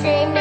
screaming.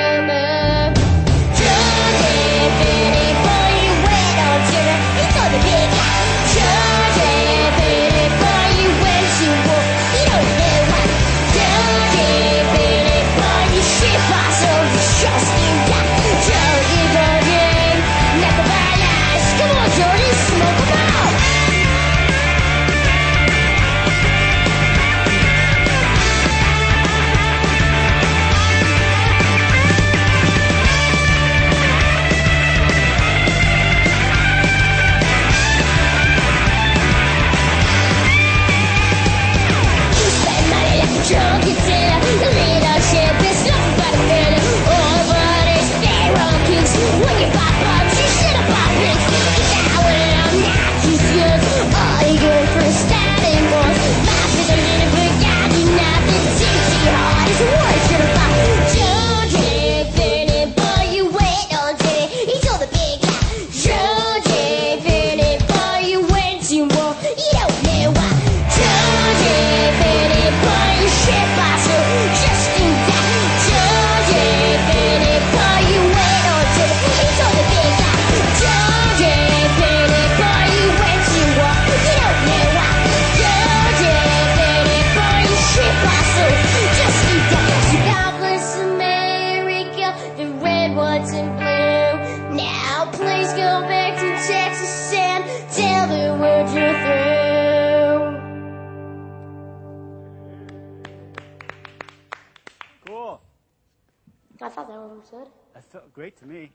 Yeah. what's in blue. Now please go back to Texas and tell the world you're through. Cool. I thought that one was good. That felt great to me.